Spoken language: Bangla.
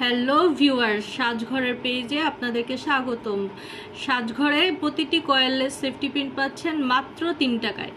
হ্যালো ভিউয়ার সাজঘরের পেজে আপনাদেরকে স্বাগতম। সাজঘরে প্রতিটি কয়েলের সেফটি পিন পাচ্ছেন মাত্র তিন টাকায়।